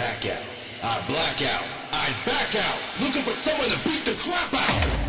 back out. I black out. I back out. Looking for someone to beat the crap out.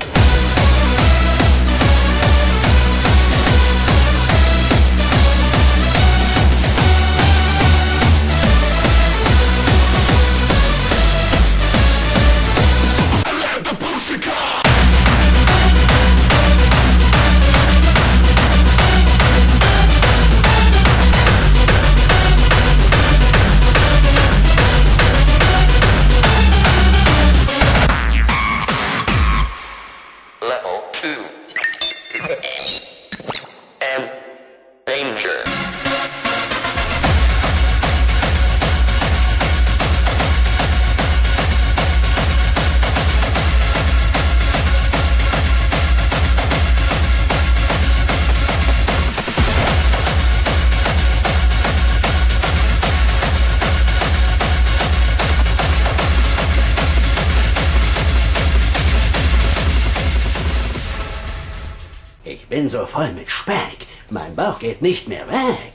Bin so voll mit Speck. Mein Bauch geht nicht mehr weg.